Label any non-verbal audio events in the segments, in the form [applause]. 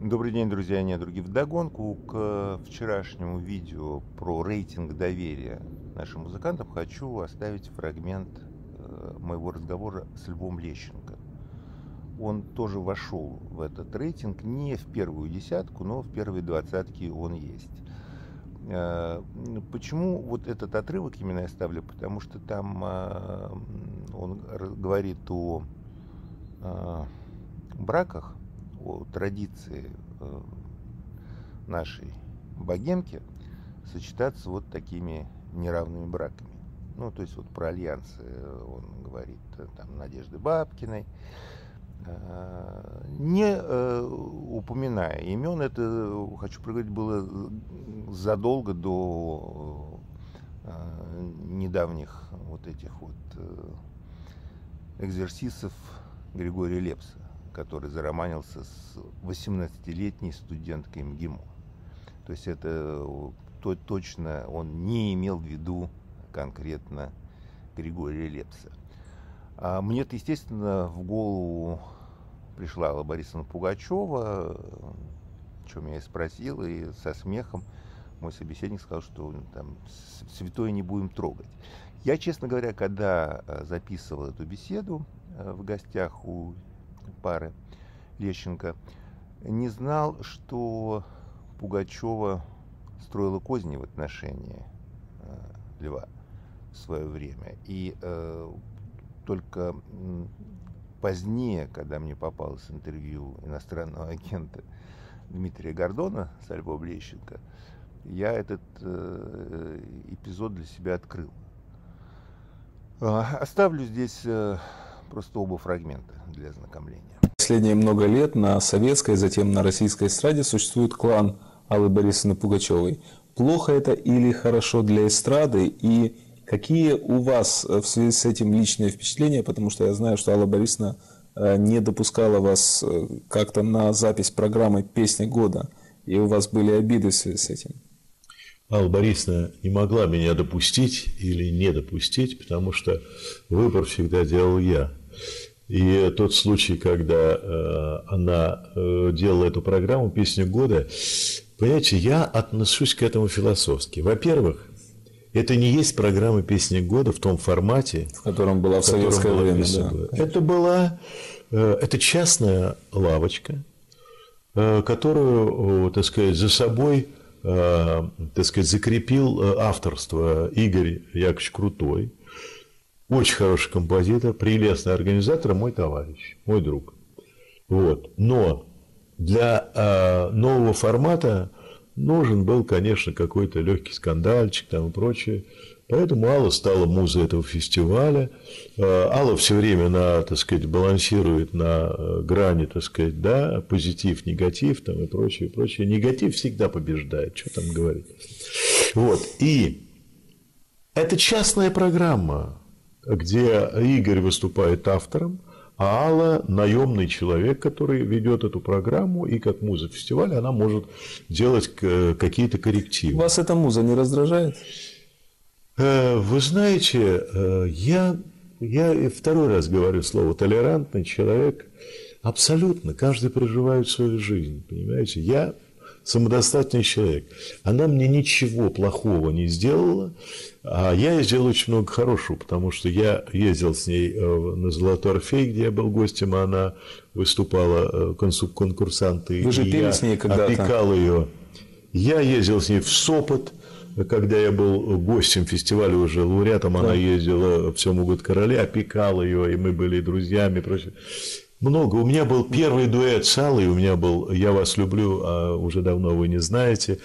Добрый день, друзья и недруги. Вдогонку к вчерашнему видео про рейтинг доверия нашим музыкантам хочу оставить фрагмент э, моего разговора с Львом Лещенко. Он тоже вошел в этот рейтинг не в первую десятку, но в первые двадцатки он есть. Э, почему вот этот отрывок именно я ставлю? Потому что там э, он говорит о браках, традиции э, нашей богемки сочетаться вот такими неравными браками. Ну, то есть вот про альянсы он говорит э, там Надежды Бабкиной, э, не упоминая имен, это, хочу проговорить, было задолго до недавних вот этих вот экзерсисов Григория Лепса который зароманился с 18-летней студенткой МГИМО. То есть это то, точно он не имел в виду конкретно Григория Лепса. А мне-то, естественно, в голову пришла Алла Борисовна Пугачева, о чем я и спросил, и со смехом мой собеседник сказал, что там святое не будем трогать. Я, честно говоря, когда э, записывал эту беседу э, в гостях у пары Лещенко, не знал, что Пугачева строила козни в отношении э, Льва в свое время. И э, только позднее, когда мне попалось интервью иностранного [laughs] агента Дмитрия Гордона с Львом Лещенко, я этот э, эпизод для себя открыл. Э, оставлю здесь э, просто оба фрагмента для ознакомления. Последние много лет на советской, затем на российской эстраде существует клан Аллы Борисовны Пугачевой. Плохо это или хорошо для эстрады? И какие у вас в связи с этим личные впечатления? Потому что я знаю, что Алла Борисовна э, не допускала вас э, как-то на запись программы «Песня года», и у вас были обиды в связи с этим. Алла Борисовна не могла меня допустить или не допустить, потому что выбор всегда делал я. И тот случай, когда э, она э, делала эту программу «Песня года», понимаете, я отношусь к этому философски. Во-первых, это не есть программа «Песня года» в том формате, в котором была в, в советское время. Да. Это была э, это частная лавочка, которую, так сказать, за собой так сказать, закрепил авторство Игорь Яковлевич Крутой – очень хороший композитор, прелестный организатор, мой товарищ, мой друг. Вот. Но для э, нового формата нужен был, конечно, какой-то легкий скандальчик там и прочее. Поэтому Алла стала музой этого фестиваля. Э, Алла все время на, так сказать, балансирует на э, грани, так сказать, да, позитив, негатив там и прочее, прочее. Негатив всегда побеждает, что там говорить. Вот. И это частная программа где Игорь выступает автором, а Алла – наемный человек, который ведет эту программу, и как муза фестиваля она может делать какие-то коррективы. Вас эта муза не раздражает? Э, вы знаете, э, я, я второй раз говорю слово «толерантный человек». Абсолютно, каждый проживает свою жизнь, понимаете? Я самодостаточный человек. Она мне ничего плохого не сделала, а я ей сделал очень много хорошего, потому что я ездил с ней э, на Золотой Орфей, где я был гостем, а она выступала э, конкурсанты. Вы же пели я с ней когда-то. опекал ее. Я ездил с ней в Сопот, когда я был гостем фестиваля уже лауреатом, да. она ездила «Все могут короли», опекал ее, и мы были друзьями и прочее. Много. У меня был первый дуэт с Аллой, у меня был «Я вас люблю», а уже давно вы не знаете.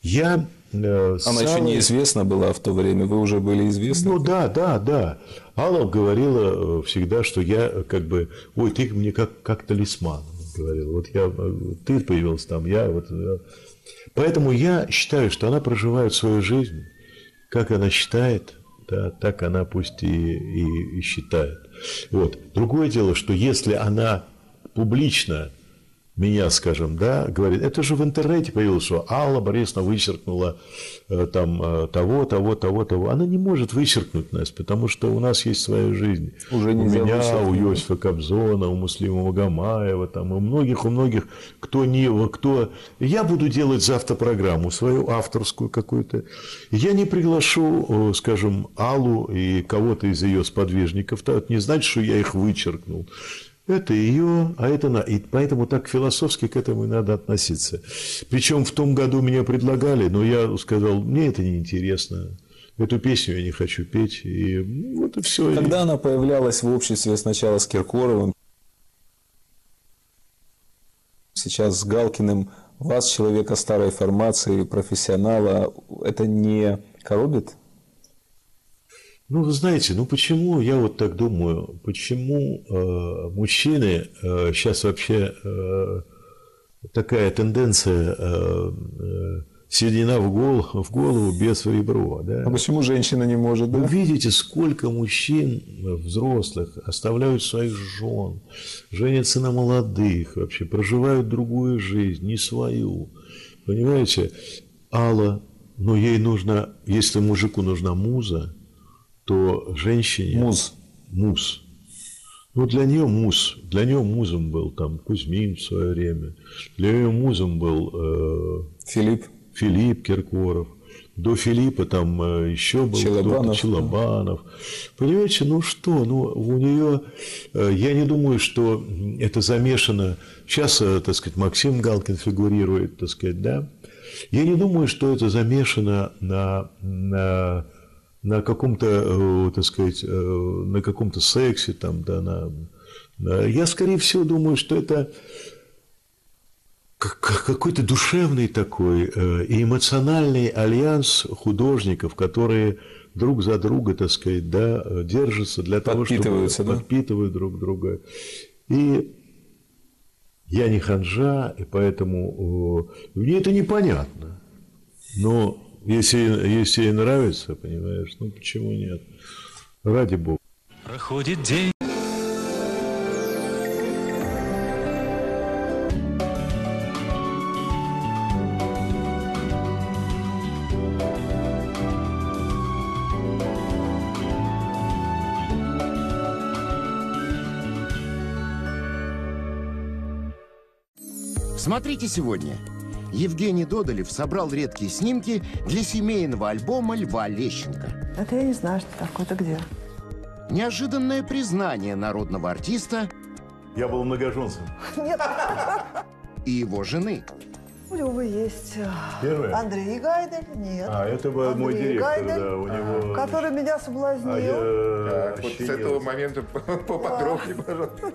Я э, Она еще неизвестна была в то время, вы уже были известны? Ну да, да, да. Алла говорила э, всегда, что я как бы, ой, ты мне как, как талисман, говорила. Вот я, э, ты появился там, я вот. Поэтому я считаю, что она проживает свою жизнь, как она считает, да, так она пусть и, и, и считает. Вот. Другое дело, что если она публично меня, скажем, да, говорит, это же в интернете появилось, что Алла Борисовна вычеркнула э, там э, того, того, того, того. Она не может вычеркнуть нас, потому что у нас есть своя жизнь. Уже у нельзя меня, у. Йосифа Кобзона, у Муслима Магомаева, там, у многих, у многих, кто не, кто... Я буду делать завтра программу свою, авторскую какую-то. Я не приглашу, э, скажем, Аллу и кого-то из ее сподвижников. Это не значит, что я их вычеркнул. Это ее, а это на. И поэтому так философски к этому и надо относиться. Причем в том году меня предлагали, но я сказал, мне это не интересно. Эту песню я не хочу петь. И вот и все. Когда она появлялась в обществе сначала с Киркоровым, сейчас с Галкиным, вас, человека старой формации, профессионала, это не коробит? Ну, вы знаете, ну почему, я вот так думаю, почему э, мужчины э, сейчас вообще э, такая тенденция э, э, соединена в голову, в голову без в ребро, да? А почему женщина не может, Вы да? видите, сколько мужчин взрослых оставляют своих жен, женятся на молодых, вообще проживают другую жизнь, не свою. Понимаете, Алла, но ей нужно, если мужику нужна муза, то женщине... Муз. Муз. Ну, для нее муз. Для нее музом был там Кузьмин в свое время. Для нее музом был э, Филипп. Филипп Киркоров. До Филиппа там э, еще был Челобанов, Челобанов. Понимаете, ну что, ну у нее, э, я не думаю, что это замешано. Сейчас, э, так сказать, Максим Галкин фигурирует, так сказать, да. Я не думаю, что это замешано на, на, на каком-то, э, так сказать, э, на каком-то сексе, там, да, на, на- Я, скорее всего, думаю, что это как- как- какой-то душевный такой э, и эмоциональный альянс художников, которые друг за друга, так сказать, да, держатся для того, чтобы да? подпитывают друг друга. И я не ханжа, и поэтому мне это непонятно. Но если, если ей нравится, понимаешь, ну почему нет? Ради бога. Проходит день. Смотрите сегодня. Евгений Додолев собрал редкие снимки для семейного альбома Льва Лещенко. Это я не знаю, что такое. Это где? Неожиданное признание народного артиста Я был многоженцем. и его жены. У Лёвы есть э, Первое? Андрей Гайдель. Нет. А, это был мой Андрей директор, Гайдель, да, у него... Который меня соблазнил. А я Так, вот с этого момента [laughs] поподробнее, пожалуйста.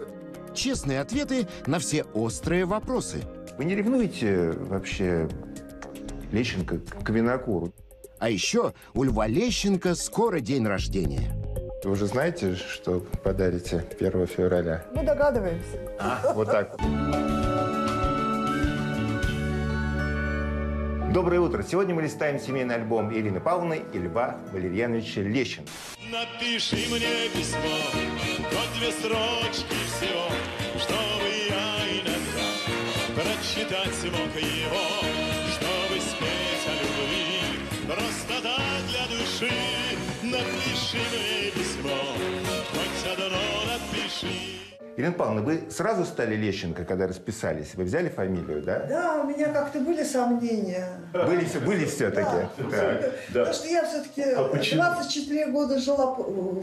Честные ответы на все острые вопросы. Вы не ревнуете вообще Лещенко к Винокуру? А еще у Льва Лещенко скоро день рождения. Вы уже знаете, что подарите 1 февраля? Мы догадываемся. А, вот так. Доброе утро. Сегодня мы листаем семейный альбом Ирины Павловны и Льва Валерьяновича Лещенко. Напиши мне письмо, хоть две строчки я иногда прочитать мог его, Ирина Павловна, вы сразу стали Лещенко, когда расписались? Вы взяли фамилию, да? Да, у меня как-то были сомнения. Были, были все-таки? Да, Потому что я все-таки А почему? 24 года жила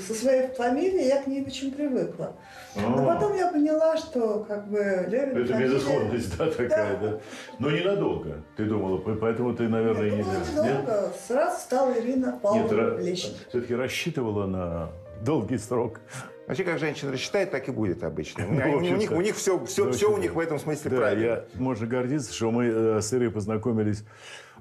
со своей фамилией, я к ней очень привыкла. Но потом я поняла, что как бы Левин Это фамилия- безысходность, да, такая, да. Но ненадолго, ты думала, по- поэтому ты, наверное, и Нет, не ну, взяла. Нет? Сразу стала Ирина Нет, Павловна Лещенко. все-таки рассчитывала на долгий срок. Вообще, как женщина рассчитает, так и будет обычно. Ну, у, них, у них все, все, Ну, все у общем-то. них в этом смысле Да, правильно. я, можно гордиться, что мы э, с Ирой познакомились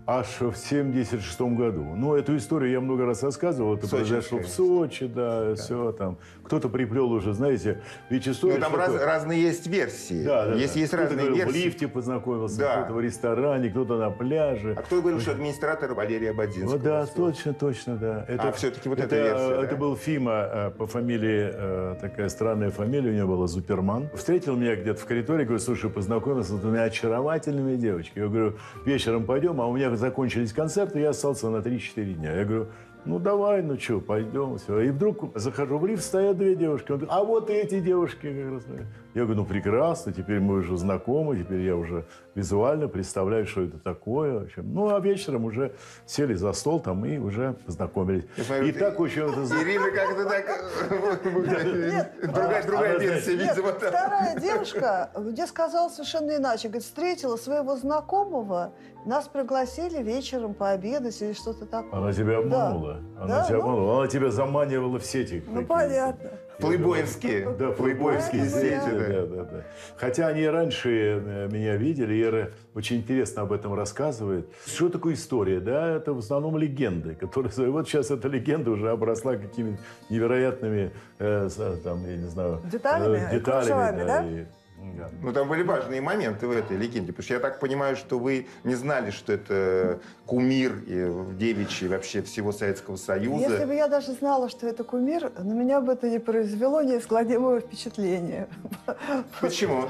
аж в 76 году. Ну, эту историю я много раз рассказывал. Это Сочинская произошло в Сочи, да, все там. Кто-то приплел уже, знаете, ведь история... Ну, там раз- такое- разные есть версии. Да, да, есть да. есть разные говорил, версии. В лифте познакомился, Да. кто-то в ресторане, кто-то на пляже. А кто говорил, что администратор Валерия Бадзинского? Ну да, точно, точно, да. А, всё-таки вот это, эта версия, Это да? был Фима э, по фамилии, э, такая странная фамилия у него была, Зуперман. Встретил меня где-то в коридоре, говорю, слушай, познакомился с двумя очаровательными девочками. Я говорю, вечером пойдем, а у меня закончились концерты, я остался на 3-4 дня. Я говорю, ну давай, ну что, пойдем, все. И вдруг захожу в лифт, стоят две девушки. Он говорит, а вот эти девушки как раз. Я говорю, ну прекрасно, теперь мы уже знакомы, теперь я уже визуально представляю, что это такое. В общем, Ну, а вечером уже сели за стол там и уже познакомились. Я и ты- так очень... это- [laughs] Ирина как-то так... [laughs] Другая, другая версия, видимо. вторая девушка мне сказала совершенно иначе. Говорит, встретила своего знакомого, нас пригласили вечером пообедать или что-то такое. Она тебя обманула. Она тебя ну. обманула. Она тебя заманивала в сети. Ну, понятно. Плейбоевские. Да, плейбойские Понятно. сети, да, да, да. Хотя они и раньше э, меня видели, Ира очень интересно об этом рассказывает. Что такое история, да? Это в основном легенды, которые... Вот сейчас эта легенда уже обросла какими-то невероятными, э, там, я не знаю... Деталями, э, кружевами, да? и- да. Ну, там были важные моменты в этой легенде, потому что я так понимаю, что вы не знали, что это кумир и девичий вообще всего Советского Союза. Если бы я даже знала, что это кумир, на меня бы это не произвело неизгладимого впечатления. Почему?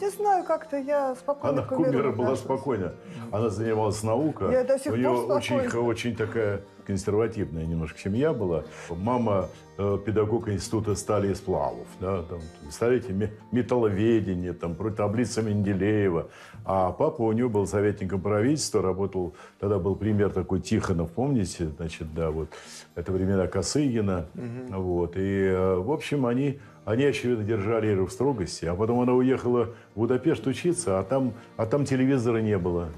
Не знаю, как-то я спокойно Она к кумира была спокойна. Она занималась наукой. Я до сих У пор нее спокойна. очень, очень такая консервативная немножко семья была. Мама э, педагог института стали и сплавов. Да, там, представляете, ме- металловедение, там, про таблица Менделеева. А папа у него был советником правительства, работал, тогда был пример такой Тихонов, помните? Значит, да, вот, это времена Косыгина. Вот, и, э, в общем, они, они, очевидно, держали Иру в строгости. А потом она уехала в Будапешт учиться, а там, а там телевизора не было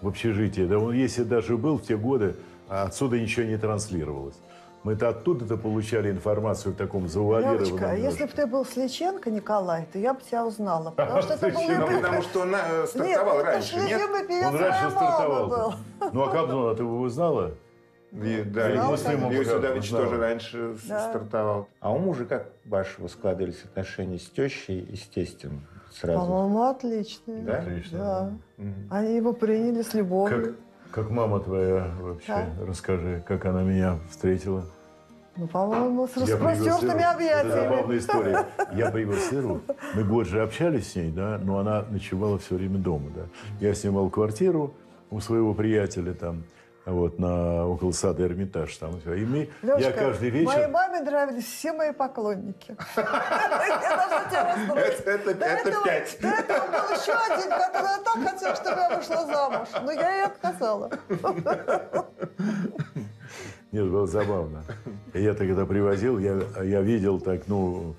в общежитии. Да он, если даже был в те годы, а отсюда ничего не транслировалось. Мы-то оттуда-то получали информацию в таком завуалированном... Левочка, а если бы ты был Сличенко, Николай, то я бы тебя узнала. Потому что это был Сличенко. Ну, любимый- потому что он э, стартовал раньше, нет? любимый Он раньше стартовал. Ну а Кобзона ты его узнала? И- Да. Иосиф Давидович Знал. тоже раньше Да. стартовал. А у мужа как вашего складывались отношения с тещей и с тестем сразу? По-моему, отличные. Да? Отлично. Да. Мгм. Они его приняли с любовью. Как, как мама твоя вообще? Расскажи, как она меня встретила. Ну, по-моему, с распростертыми объятиями. Это забавная история. [laughs] Я Иру. Мы год же общались с ней, да, но она ночевала все время дома, да. Я снимал квартиру у своего приятеля там, вот, на, около сада Эрмитаж там. И мы, я Лёшка, каждый Моей вечер... маме нравились все мои поклонники. [laughs] Я. Это- пять. До этого был еще один, который я так хотела, чтобы я вышла замуж. Но я ей отказала. Нет, было забавно. И Я тогда привозил, я, я видел так, ну,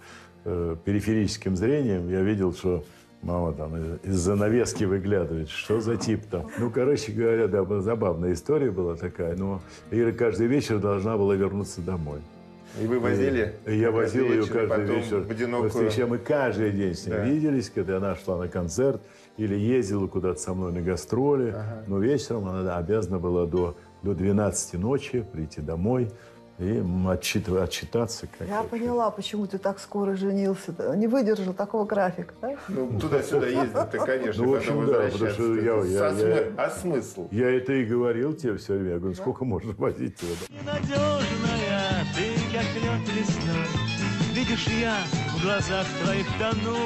э, периферическим зрением, я видел, что мама там из- занавески выглядывает. Что за тип там? Ну, короче говоря, да, забавная история была такая. Но Ира каждый вечер должна была вернуться домой. И вы возили? И я возил ее каждый вечер. В одинокую. Встречаем, мы каждый день с ней Да. виделись, когда она шла на концерт или ездила куда-то со мной на гастроли. Но вечером она обязана была до, до 12 ночи прийти домой и отчитывать, отчитаться. Как Я вообще. поняла, почему ты так скоро женился. Не выдержал такого графика. да? Ну, туда-сюда ездить-то, конечно, Ну, в общем, да, потому что я- Это я- со я- А смысл? Я это и говорил тебе все время. Я говорю, сколько можно возить тебя? Ненадежная, ты как лед лесной Видишь, я в глазах твоих тону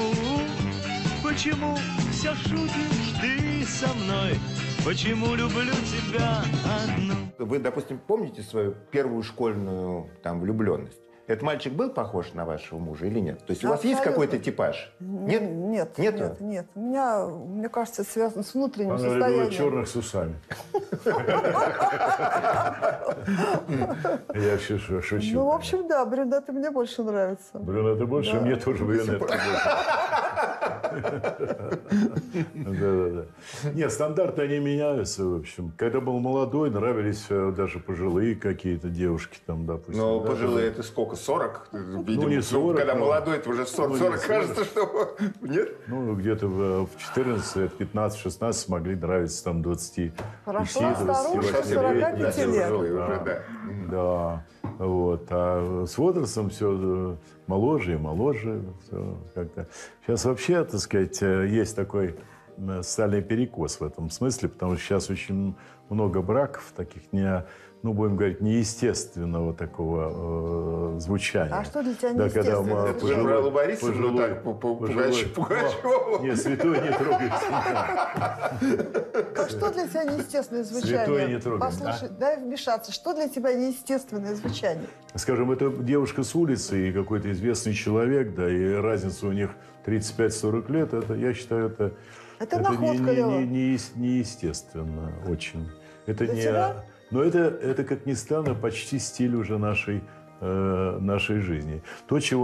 Почему все шутишь ты со мной? Почему люблю тебя одну? Вы, допустим, помните свою первую школьную там влюбленность? Этот мальчик был похож на вашего мужа или нет? То есть у вас есть Абсолютно. какой-то типаж? Нет? Нет, Нету? нет, нет. У меня, мне кажется, это связано с внутренним Она состоянием. черных с усами. Я шучу. шучу. Ну, в общем, да, брюнеты мне больше нравятся. Брюнеты больше, мне тоже брюнеты больше. Да-да-да. Нет, стандарты, они меняются, в общем. Когда был молодой, нравились э, даже пожилые какие-то девушки там, допустим. Но да, пожилые это сколько? 40? Видимо, не ну, 40, Когда но- молодой, это уже 40. ну, не 40 40. кажется, что... [laughs] Нет? Ну, где-то в, в 14, лет, 15, 16 могли нравиться там 20 Прошла 25 старушка 45 лет. Да. Вот. А с возрастом все моложе и моложе. Все как-то. Сейчас вообще, так сказать, э, есть такой э, социальный перекос в этом смысле, потому что сейчас очень много браков таких не, ну, будем говорить, неестественного такого э, звучания. А что для тебя Да, когда неестественное мы Это пожилой- Алла Борисовна пожилой- так по- по- пожилой- Пугач- Пугачеву. О, Нет, святой не трогайте. А что для тебя неестественное звучание? Святое не трогаем, Послушай, дай вмешаться. Что для тебя неестественное звучание? Скажем, это девушка с улицы и какой-то известный человек, да, и разница у них 35-40 лет, это, я считаю, это, Это не, находка, не- не- не ес- неестественно очень. Это Для не, тебя? но это, это, как ни странно, почти стиль уже нашей, э, нашей жизни. То, чего